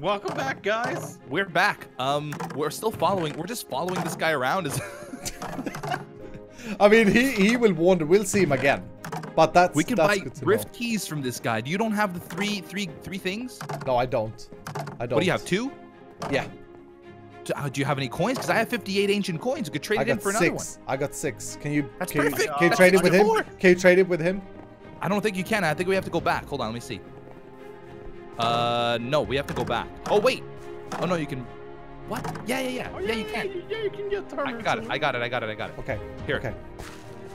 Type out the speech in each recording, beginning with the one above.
Welcome back, guys. We're back. Um, we're still following. We're just following this guy around. Is I mean, he he will wander. We'll see him again. But that's we can that's buy good to rift know. keys from this guy. Do you don't have the three, three, three things. No, I don't. I don't. What do you have? Two? Yeah, Do, uh, do you have any coins? Because I have 58 ancient coins. You could trade I it in got for another one. six. I got six. Can you? That's can you- perfect. Can you trade it with him? Can you trade it with him? I don't think you can. I think we have to go back. Hold on, let me see. Uh, no, we have to go back. Oh wait. Oh no, you can. What? Yeah, yeah, yeah. Oh, yeah, you can. Yeah, you can get I got it. I got it. I got it. I got it. Okay. Here. Okay.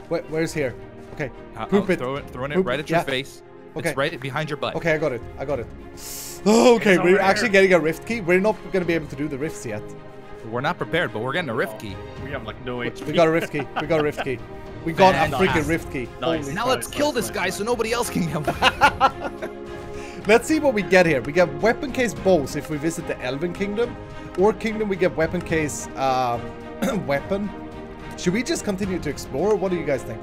Where, where's here? Okay. Uh, Poop uh, it. Throw it. Throwing it Poop- right at yeah. your face. Okay. It's right behind your butt. Okay, I got it. I got it. Oh, okay, It's we're over actually here. getting a rift key. We're not gonna be able to do the rifts yet. We're not prepared, but we're getting a rift Oh. key. We have like no HP. We got a rift key. We got a rift key. We got a freaking Fantastic. rift key. Nice. Now crap. let's kill this guy so nobody else can get one. Let's see what we get here. We get weapon case bows if we visit the Elven Kingdom. Or Kingdom, we get weapon case um, weapon. Should we just continue to explore? What do you guys think?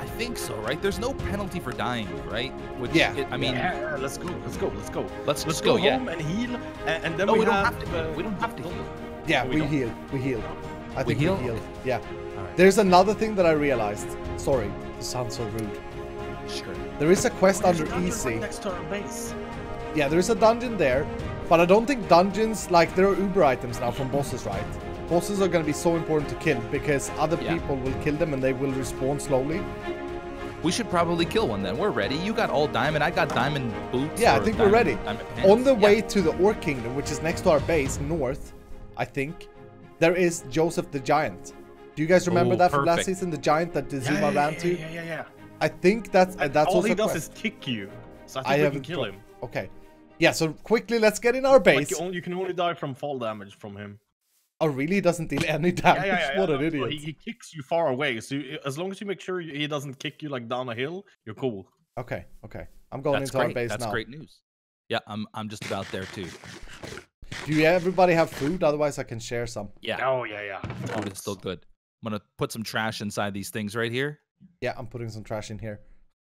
I think so, right? There's no penalty for dying, right? Which, Yeah. it- I mean, yeah, yeah, let's go. Let's go. Let's go. let's Let's just go, go. Yeah. and heal, and, and then No, we, we don't have, have to. uh, We don't have to heal. Yeah, we, we heal. We heal. I think we heal? heal. Yeah. Alright. There's another thing that I realized. Sorry, this sounds so rude. Sure. There is a quest There's a under dungeon easy. right next to our base. Yeah, there is a dungeon there, but I don't think dungeons like there are Uber items now from bosses, right? Bosses are gonna be so important to kill because other Yeah. people will kill them and they will respawn slowly. We should probably kill one then. We're ready. You got all diamond. I got diamond boots. Yeah, I or think we're ready. On the Yeah. way to the Orc Kingdom, which is next to our base, north, I think, there is Joseph the Giant. Do you guys remember Oh, that from last season? The giant that Yeah, Xisuma yeah, ran yeah, to? yeah, yeah, yeah. I think that's uh, that's All also he does quest. is kick you. So I think I we can haven't kill him. Okay. Yeah, so quickly, let's get in our Like base. you, only, you can only die from fall damage from him. Oh, really? He doesn't deal any damage? yeah, yeah. what yeah, an no, idiot. He, he kicks you far away. So you, as long as you make sure he doesn't kick you like down a hill, you're cool. Okay, okay. I'm going That's into our base That's now. That's great news. Yeah, I'm. I'm just about there too. Do you everybody have food? Otherwise, I can share some. Yeah, Oh yeah, yeah. food is still good. I'm gonna put some trash inside these things right here. Yeah, I'm putting some trash in here.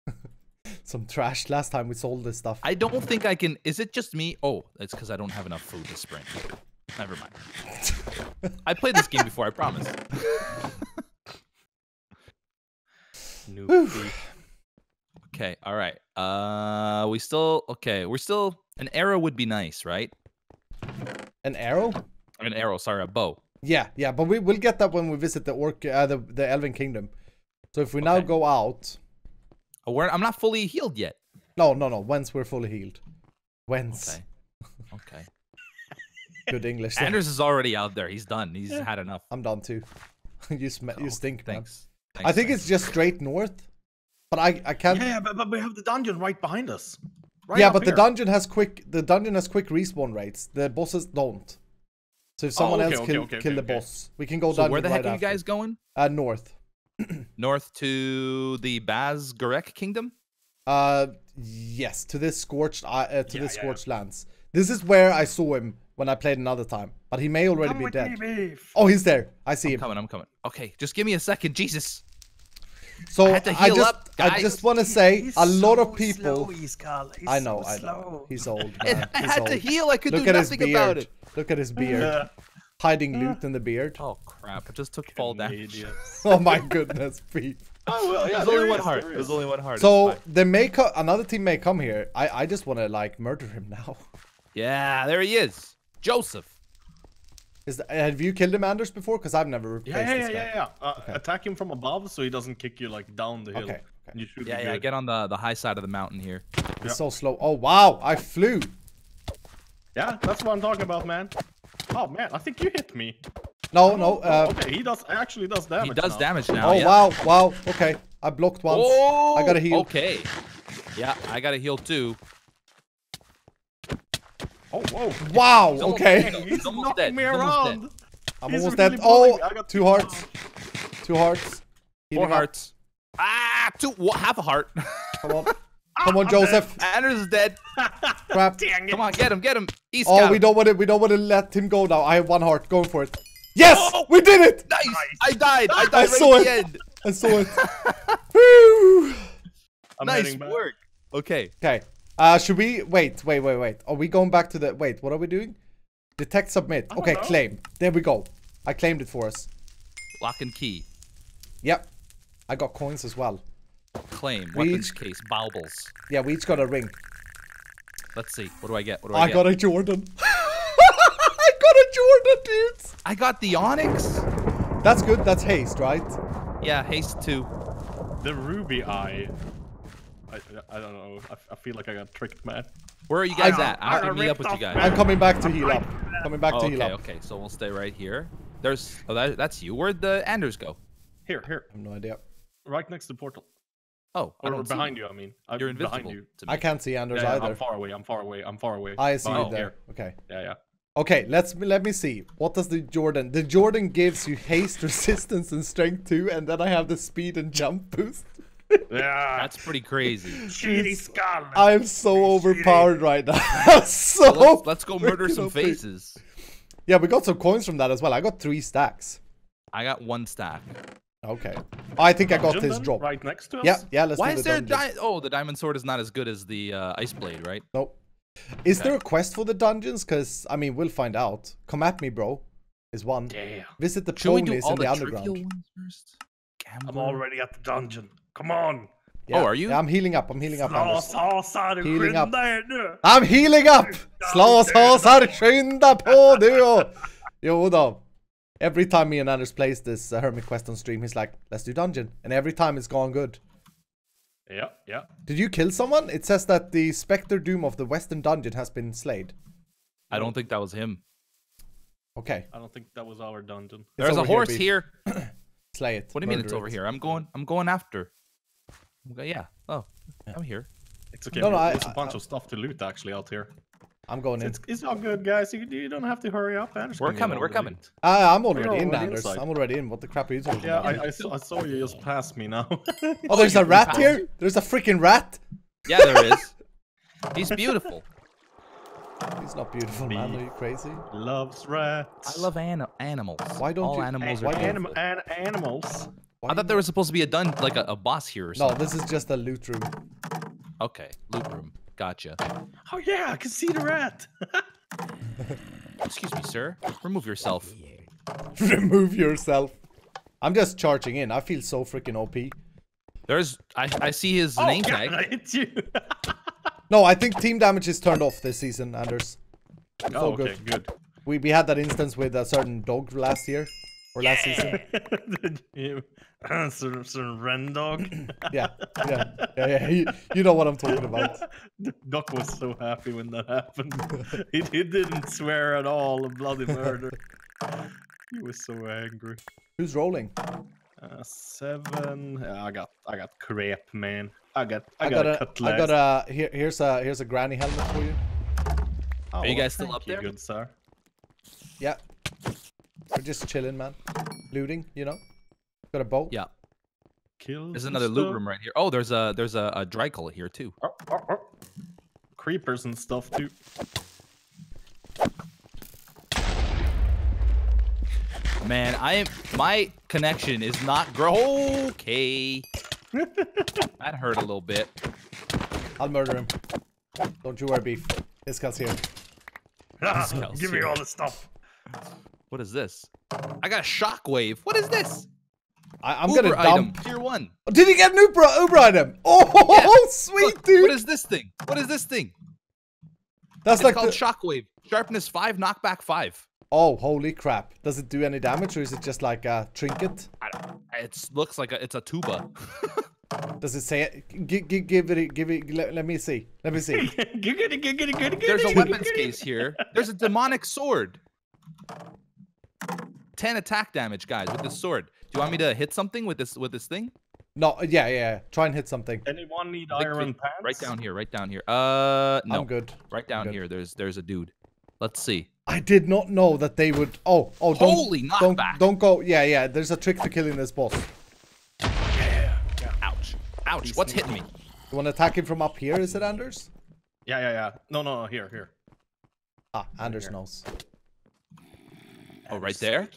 some trash. Last time we sold this stuff. I don't think I can. Is it just me? Oh, it's because I don't have enough food to sprint. Never mind. I played this game before. I promise. Okay. All right. Uh, we still okay. We're still an arrow would be nice, right? An arrow? An arrow. Sorry, a bow. Yeah, yeah, but we will get that when we visit the orc, uh, the the Elven Kingdom. So if we now go out, Oh, we're, I'm not fully healed yet. no, no, no. Once we're fully healed. Whence? Okay. Okay. Good English. there. Anders is already out there. He's done. He's had enough. I'm done too. you sm- you Oh, stink, man. Thanks. I think thanks. it's just straight north, but I I can't. Yeah, yeah, but, but we have the dungeon right behind us. Right yeah, up but the dungeon has quick. The dungeon has quick respawn rates. The bosses don't. So if someone Oh, okay, else okay, kill okay, kill okay, the okay. boss, we can go So dungeon where the heck right are you after. guys going? Uh, north. North to the Baz Garek Kingdom. Uh, yes, to this scorched uh, uh, to Yeah, this yeah, scorched lands. This is where I saw him when I played another time, but he may already Come be with dead. me, beef. Oh, he's there. I see I'm him. coming. I'm coming. Okay, just give me a second. Jesus. So I I just, up, I just want to say He's a lot so of people. slow, Iskall. He's I know, so I know. slow. He's old. I Man. He's had to heal. I could Look do at his nothing about beard. it. Look at his beard. Yeah. Hiding loot in the beard. Oh crap! I just took fall damage. Oh my goodness, Pete. Oh well, yeah. There's only there one heart. there There's only one heart. So it's fine. they may co- another team may come here. I I just want to like murder him now. yeah, there he is, Joseph. Is that, have you killed him, Anders, before? Because I've never replaced Yeah, yeah, this yeah, guy. yeah. yeah. Uh, Okay. Attack him from above so he doesn't kick you like down the hill. Okay, okay. You should Yeah, yeah. good. Get on the the high side of the mountain here. He's so slow. Oh wow, I flew. Yeah, that's what I'm talking about, man. Oh man, I think you hit me. No, no. Oh, Uh, okay, he does actually does damage. He does now. damage now. oh yeah. wow, wow. Okay, I blocked once. Oh, I gotta heal. Okay. Yeah, I gotta heal too. Oh whoa. Wow. He's Okay. dead. He's, He's almost knocking dead. me around. dead. I'm He's almost really dead. bullying Oh. I got two two hearts. Two hearts. Four Healing up. hearts. Ah, two. wha- half a heart. Come on. Come on, Joseph. Anders is dead. Crap. Dang it. Come on, get him, get him. He's Oh, got we him. don't want to. We don't want to let him go now. I have one heart. Going for it. Yes, Oh! we did it. Nice. I died. I died I right saw at it. end. I saw it. Woo. I'm nice heading work. Okay. Okay. Uh, should we wait? Wait, wait, wait. Are we going back to the? Wait, what are we doing? Detect, submit. Okay, know. claim. There we go. I claimed it for us. Lock and key. Yep. I got coins as well. Claim. We Weapons each- case. Baubles. Yeah, we each got a ring. Let's see. What do I get? What do I, I get? got a Jordan. I got a Jordan, dudes. I got the Onyx. That's good. That's haste, right? Yeah, haste two. The ruby eye. I, I don't know. I, I feel like I got tricked, man. Where are you guys I- at? I, I, I meet up with you guys. I'm coming back to heal up. Coming back Oh, to heal up. okay, up. okay. So we'll stay right here. There's. Oh, that, that's you. Where'd the Anders go? Here, here, I have no idea. right next to the portal. Oh, I Or don't see behind you. I mean, I'm You're behind invisible you. to me. I can't see Anders Yeah, yeah, either. I'm far away. I'm far away. I'm far away. I see Behind you there. here. Okay. Yeah, yeah. Okay, let's let me see. What does the Jordan? The Jordan gives you haste, resistance, and strength too, and then I have the speed and jump boost. Yeah. That's pretty crazy. shitty skull. I'm so overpowered right now. so So let's, let's go murder some faces. Yeah, we got some coins from that as well. I got three stacks. I got one stack. Okay. I think I got Dungeon this then, drop. right next to us. Yeah, yeah. Let's Why do is the there a dungeon. di- Oh, the diamond sword is not as good as the uh, ice blade, right? Nope. Is Okay. there a quest for the dungeons? Because I mean, we'll find out. Come at me, bro. Is one. Damn. Visit the Should we ponies in the, the underground. trivial ones first? I'm already at the dungeon. Come on. Yeah. Oh, are you? Yeah, I'm healing up. I'm healing up. Anders. Healing up. nu. I'm healing up! Slåshasar, skynda på du! Jo då. Every time me and Anders plays this uh, Hermit quest on stream, he's like, let's do dungeon. And every time it's gone good. Yeah, yeah. Did you kill someone? It says that the Spectre Doom of the Western Dungeon has been slayed. I don't think that was him. Okay. I don't think that was our dungeon. It's There's a over here, horse here. Slay it. What do you mean Murder it's over here? I'm going. I'm going after. Okay, yeah. Oh, I'm here. It's okay. No, no, There's a I- bunch of stuff to loot actually out here. I'm going in. It's, it's all good, guys. You, you don't have to hurry up. Anders We're coming, we're coming. loot. Ah, I'm already You're in, already Anders. inside. I'm already in. What the crap are you talking Yeah, about? I, I, saw, I saw you just pass me now. oh, there's a rat here? There's a freaking rat? Yeah, there is. He's beautiful. He's not beautiful, man. Are you crazy? Loves rats. I love an- animals. Why don't All you- animals why are. Anim- an- animals. Why I thought there was supposed to be a dun like a, a boss here or something. No, this is just a loot room. Okay, loot room. Gotcha. Oh yeah, I can see the rat. Excuse me, sir. Remove yourself. Remove yourself. I'm just charging in. I feel so freaking OP. There's. I, I see his oh, name God, tag. I hit you. No, I think team damage is turned off this season, Anders. oh, good. okay, good. We we had that instance with a certain dog last year or last season. you, Sir, Sir Rendog. Yeah, yeah, yeah, yeah. You, you know what I'm talking about. Doc was so happy when that happened. he, he didn't swear at all A bloody murder. he was so angry. Who's rolling? Uh, seven. Yeah, I got I got crepe, man. I got I, I got, got a a, cutlass. I got a here. Here's a here's a granny helmet for you. Oh, Are you guys still thank up you, there? Good sir. Yeah, we're just chilling, man. Looting, you know. Got a bow. Yeah. Kill. There's some another loot room right here. Oh, there's a there's a, a Drykel here too. Oh, oh, oh. Creepers and stuff too. Man, I am my connection is not grow. Okay. that hurt a little bit. I'll murder him. Don't you worry, beef. This guy's here. Ah, Scout's Give me all the stuff. What is this? I got a shockwave. What is this? I, I'm Uber gonna item, dump. tier one. Oh, did he get an Uber, Uber item? Oh, Yeah. sweet Look, dude. What is this thing? What is this thing? That's It's like called the... shockwave. Sharpness five, knockback five. Oh, holy crap! Does it do any damage, or is it just like a trinket? It looks like a, it's a tuba. Does it say it? Give, give, give it, give it. Let, let me see. Let me see. There's a weapons case here. There's a demonic sword. 10 attack damage, guys, with this sword. Do you want me to hit something with this with this thing? No, yeah, yeah. yeah. Try and hit something. Anyone need Click, iron click, pants? Right down here, right down here. Uh no. I'm good. Right down good. here. There's there's a dude. Let's see. I did not know that they would. Oh, oh, don't, Holy don't, knockback. don't go. Yeah, yeah. There's a trick to killing this boss. Ouch. Ouch. What's hitting me? You want to attack him from up here? Is it Anders? Yeah, yeah, yeah. No, no, no. Here, here. Ah, Anders here. knows. Oh, right there?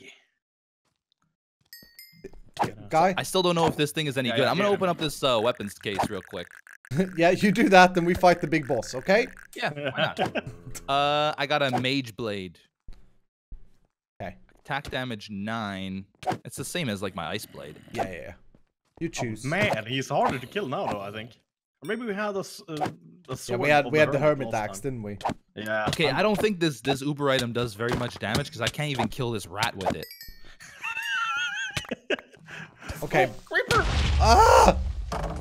Guy, I still don't know if this thing is any Yeah, good. yeah, I'm gonna yeah. open up this uh, weapons case real quick. yeah, you do that, then we fight the big boss, okay? Yeah, why not? uh, I got a mage blade. Okay. Attack damage nine. It's the same as like my ice blade. Yeah, yeah, yeah. You choose. Oh, Man, he's harder to kill now, though. I think. Or maybe we had a, s- uh, a yeah, we had we had the hermit last axe, didn't we? Yeah. Okay, I'm- I don't think this this Uber item does very much damage because I can't even kill this rat with it. Okay. Creeper. Ah!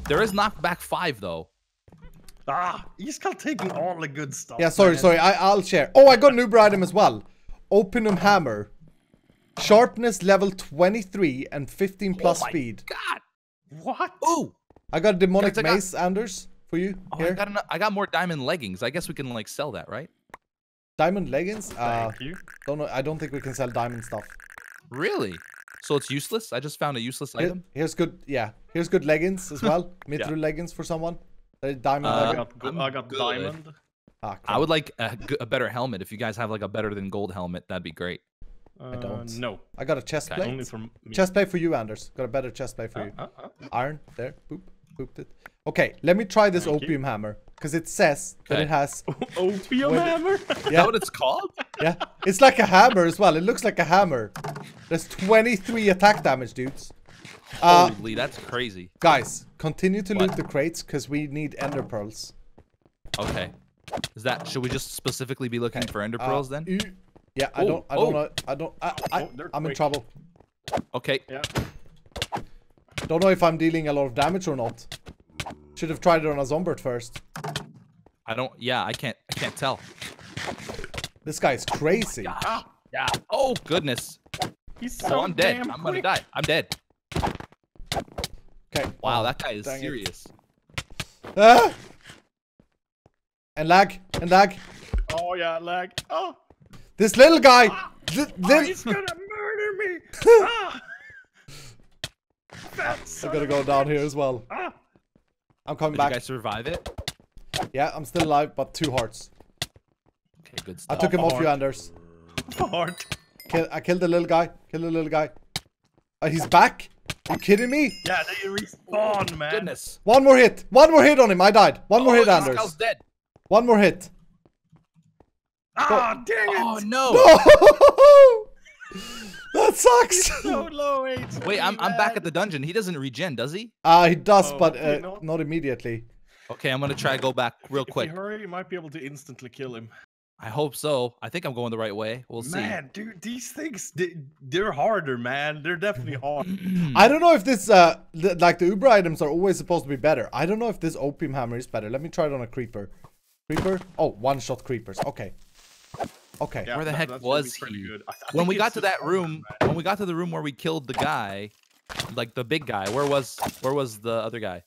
There is knockback five though. Ah, he's still taking all the good stuff. Yeah, sorry, man. sorry. I I'll share. Oh, I got an Uber item as well. Openum hammer. Sharpness level 23 and 15 plus oh my speed. God. What? Ooh. I got a demonic Guys, I got- mace, Anders, for you. Oh, I Here. got ano- I got more diamond leggings. I guess we can like sell that, right? Diamond leggings. Uh, Thank you. don't know. I don't think we can sell diamond stuff. Really? So it's useless? I just found a useless Here- item. here's good. Yeah, here's good leggings as well. Mithril leggings for someone. Uh, diamond Uh, I got, go- I'm got diamond. Ah, I would like a better helmet. If you guys have like a better than gold helmet, that'd be great. Uh, don't. No, I got a chest Okay. plate. only from me. Chest plate for you, Anders. Got a better chest plate for you. Uh, uh, Iron. There. Boop. Booped it. Okay, let me try this Thank you. opium hammer. Because it says that it has. uh. Opium When- hammer. Is Yeah, that what it's called? yeah. It's like a hammer as well. It looks like a hammer. There's 23 attack damage, dudes. Uh, Holy, that's crazy. guys, continue to loot the crates because we need ender pearls. Okay. Is that should we just specifically be looking for ender Uh, pearls then? Yeah, I Oh, don't. I don't oh. know. I don't. I, I, oh, I'm in trouble. Okay. yeah. Don't know if I'm dealing a lot of damage or not. Should have tried it on a zombert first. I don't yeah, I can't I can't tell. This guy is crazy. Ah, Yeah. Oh goodness. he's so Oh, I'm dead. damn I'm gonna die. I'm dead. Okay. Wow, Oh, that guy is dang it. serious. Ah! And lag. And lag. Oh yeah, lag. Oh, This little guy. Th- oh he's gonna murder me. ah. Fat I son gotta go down here as well. I'm coming Did back. you guys survive it? Yeah, I'm still alive, but two hearts. Okay, good I took him off you, heart. Anders. Hard. Kill, I killed the little guy. Killed the little guy. Uh, he's back? Are you kidding me? Yeah, they respawn, man. Goodness. One more hit. One more hit on him. I died. One more oh, hit, this Anders. guy's dead. One more hit. Ah, dang it. Oh no. that sucks. So low HP. Wait, I'm I'm back at the dungeon. He doesn't regen, does he? Uh, he does, Oh, but uh, no. not immediately. Okay, I'm gonna try to go back real If quick. you hurry, you might be able to instantly kill him. I hope so. I think I'm going the right way. We'll see. Man, dude, these things, they, they're harder, man. They're definitely hard. I don't know if this, uh, th- like the Uber items are always supposed to be better. I don't know if this opium hammer is better. Let me try it on a creeper. Creeper? Oh, one shot creepers. Okay. Okay. Yeah, Where the that- heck that's gonna be was he? good. I- I when we got to that room, man. when we got to the room where we killed the guy, like the big guy, where was where was the other guy?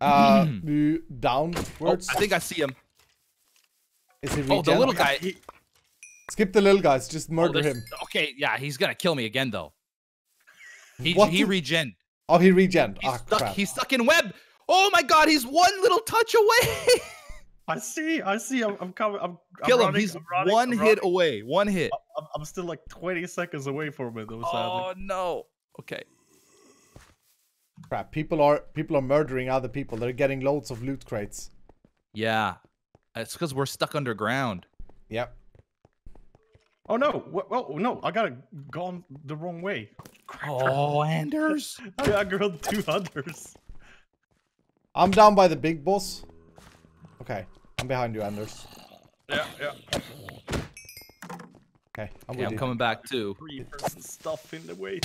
Uh, Hmm. do Oh, downwards. I think I see him. Is he Oh, the little guy. He- Skip the little guys. Just Oh, murder there's- him. Okay, yeah, he's gonna kill me again though. He What he the- regen. Oh, he regen. He's Ah, stuck. crap. He's stuck in web. Oh my god, he's one little touch away. I see, I see. I'm, I'm coming. I'm, I'm Kill him. running, He's running, one hit away. One hit. I'm, I'm still like 20 seconds away from it, though, sadly. Oh no. Okay. Crap. People are people are murdering other people. They're getting loads of loot crates. Yeah. It's because we're stuck underground. Yep. Oh no! Well, well, no, I gotta gone the wrong way. Oh, Anders. I I grilled two others. I'm down by the big boss. Okay. I'm behind you, Anders. Yeah, yeah. Okay. I'm Okay, with I'm you. coming back too. Creepers and stuff in the way.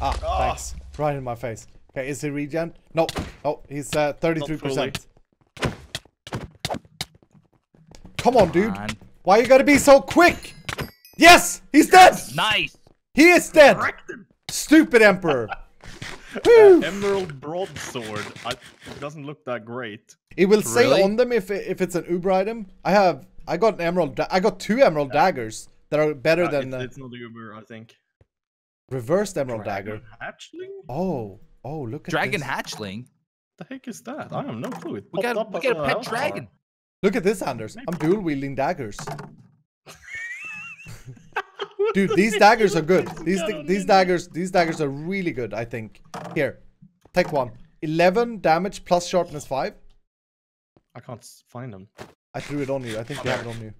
Ah, Ah. thanks. Right in my face. Okay, is he regen? No. Oh, he's uh, 33%. Come on, dude. On. Why you gotta be so quick? Yes! He's dead! Nice. He is dead! Him. Stupid Emperor. Woo! Emerald broadsword. I, it doesn't look that great. It will say Really? on them if if it's an Uber item. I have I got an emerald. I got two emerald daggers that are better Uh, than it's, uh, it's not Uber, I think. reversed emerald dagger. Dragon Hatchling? Oh, oh, look at Dragon this. hatchling. The heck is that? I have no clue. It We got up we got a pet health bar. dragon. Look at this, Anders. I'm dual wielding daggers. Dude, these daggers are good. These got these daggers these daggers are really good. I think. Here, take one. 11 damage plus sharpness five. I can't find them. I threw it on you. I think you have it on you.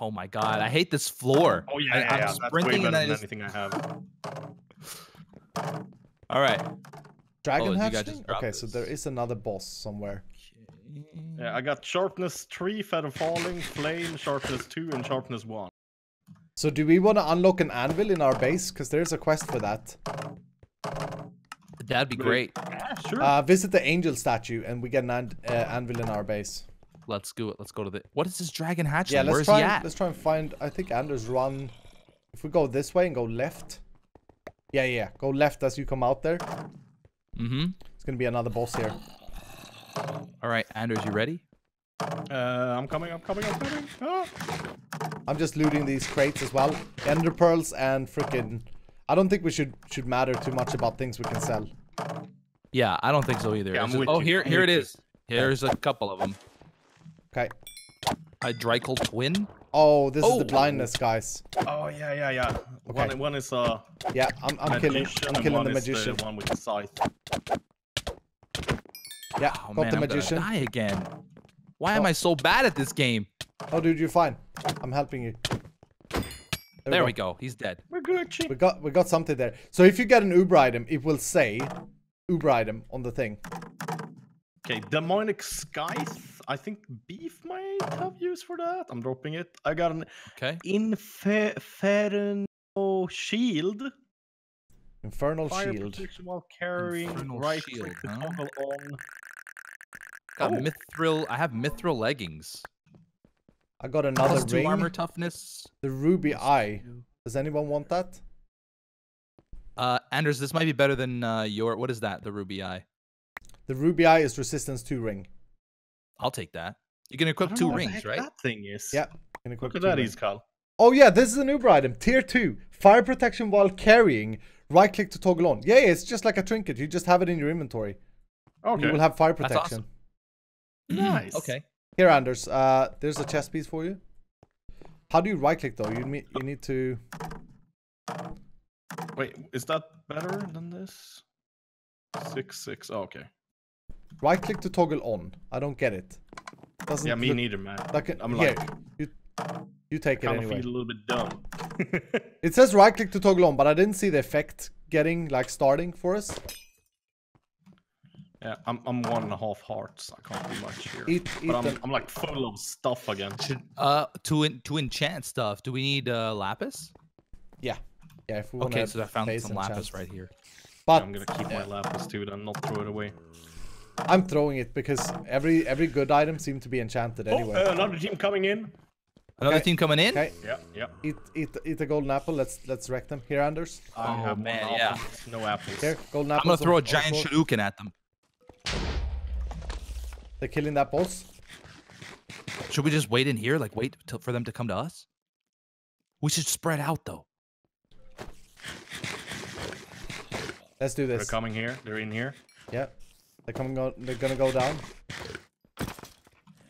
Oh my god, I hate this floor. Oh yeah, I, yeah, I'm yeah. That's way better than anything I have. All right. Dragon Oh, you guys hatchling? just dropped Okay, so there is another boss somewhere. Yeah, I got sharpness three, feather falling, flame, sharpness two, and sharpness one. So do we want to unlock an anvil in our base? Because there's a quest for that. That'd be great. Yeah, sure. Uh, visit the angel statue and we get an an- uh, anvil in our base. Let's do it. Let's go to the. What is this dragon hatchling? Yeah, let's Where's try. he and- at? Let's try and find. I think Anders run. If we go this way and go left. Yeah, yeah. Go left as you come out there. Mm-hmm. It's gonna be another boss here. All right, Anders, you ready? uh, I'm coming, I'm coming, I'm coming. Ah. I'm just looting these crates as well. Ender pearls and freaking. I don't think we should should matter too much about things we can sell. Yeah, I don't think so either. Yeah, just- oh, here, I'm here it with Here's a couple of them. Okay. A Drykel twin. Oh, this is the Oh. blindness, guys. Oh yeah, yeah, yeah. Okay. One, one is uh, Yeah, I'm, I'm killing. I'm killing one the is magician. The one with the scythe. Yeah, Oh got man, the I'm magician. die again. Why am Oh. I so bad at this game? Oh, dude, you're fine. I'm helping you. There we go. He's dead. We're good, We got we got something there. So if you get an Uber item, it will say Uber item on the thing. Okay, demonic scythe. I think beef might have use for that. I'm dropping it. I got an Okay. inferno shield. Infernal Fire shield. protection while carrying. Infernal right shield, click to huh? toggle on. Got Oh. mithril. I have mithril leggings. I got another Plus two ring. armor toughness. The ruby eye. Does anyone want that? Uh, Anders, this might be better than uh, your. What is that? The ruby eye. The ruby eye is resistance 2 ring. I'll take that. You can I equip don't two know what the rings, heck right? That thing is. Yeah. Can equip Look at two that, rings. he's Cal. Oh yeah, this is an Uber item. Tier 2. Fire protection while carrying. Right click to toggle on. Yeah, yeah, it's just like a trinket. You just have it in your inventory. Okay. You will have fire That's protection. Nice. Okay. Here, Anders. Uh, there's a chest piece for you. How do you right click though? You need you need to. Wait, is that better than this? Six six. Oh, okay. Right click to toggle on. I don't get it. Doesn't Yeah, me look neither, man. like a- I'm here, like, you, you take it kind of anyway. feel a little bit dumb. It says right click to toggle on, but I didn't see the effect getting like starting for us. Yeah, I'm I'm one and a half hearts. I can't do much here. Eat, eat but I'm, them. I'm like full of stuff again. Uh to en- to enchant stuff? Do we need uh lapis? Yeah, yeah. If we Okay, so I found some lapis chance. right here. But I'm gonna keep my lapis too, then not throw it away. I'm throwing it because every every good item seems to be enchanted anyway. Oh, uh, another team coming in. Another Okay. team coming in. okay, Yeah, yeah. eat eat eat a golden apple. Let's let's wreck them. Here, Anders. I Oh, have one man, apple, yeah. No apples. Here, golden apples. I'm gonna throw a on- on the giant floor. shuriken at them. They're killing that boss. Should we just wait in here? Like wait till, for them to come to us? We should spread out though. Let's do this. They're coming here. They're in here. Yeah, they're coming. Go, they're gonna go down.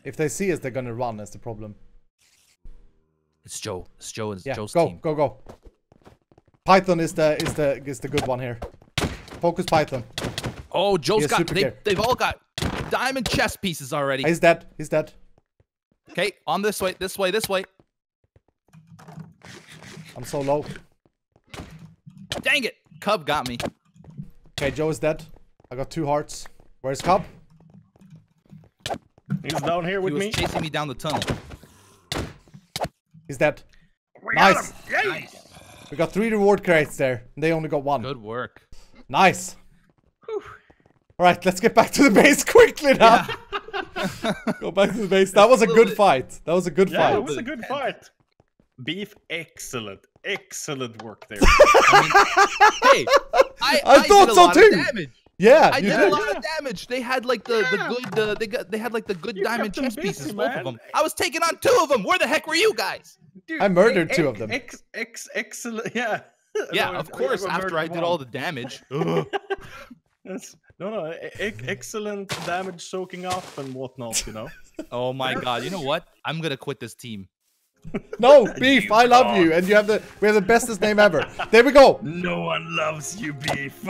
If they see us, they're gonna run. That's the problem. It's Joe. It's Joe and Yeah, Joe's go team. go go. go. Python is the is the is the good one here. Focus Python. Oh, Joe's has got. They, they've all got diamond chest pieces already. He's dead. He's dead. Okay, on this way, this way, this way. I'm so low. Dang it! Cub got me. Okay, Joe is dead. I got two hearts. Where's Cub? He's down here with He was me. chasing me down the tunnel. He's dead. We got Nice. We got three reward crates there. And they only got one. Good work. Nice. All right, let's get back to the base quickly now. Go back to the base. That was a good fight. That was a good fight. Yeah, it was a good fight. Beef, excellent, excellent work there. Hey, I, I thought did a so lot too. Of damage. Yeah, I you did, did. a lot of damage. They had like the, the good uh, they got they had like the good You diamond kept chest busy, pieces, both of them. I was taking on two of them. Where the heck were you guys? Dude, I murdered two of them. Ex, ex, excellent. Yeah. Yeah, No, of I- I course. After I did one. all the damage. That's, no, no, e- e- excellent damage soaking up and whatnot. You know. oh my god! You know what? I'm gonna quit this team. No, beef. You I love you, can't. and you have the we have the bestest name ever. There we go. no one loves you, beef.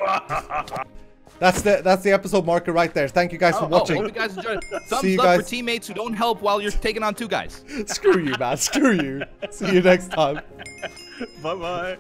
That's the that's the episode marker right there. Thank you guys for Oh, oh, watching. hope you guys enjoyed. Thumbs you up guys. for teammates who don't help while you're taking on two guys. Screw you, man. Screw you. See you next time. Bye bye.